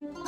you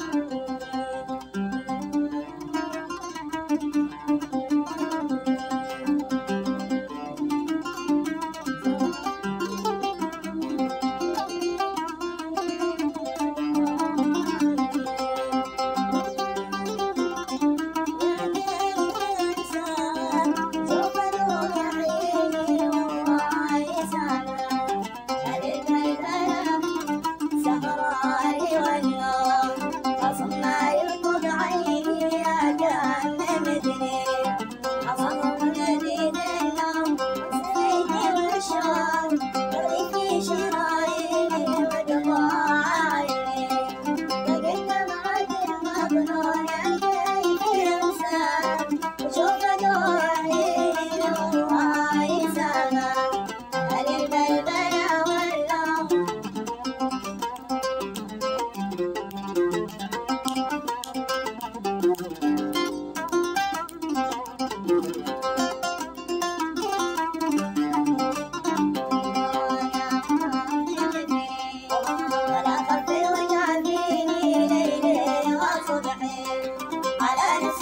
I love you.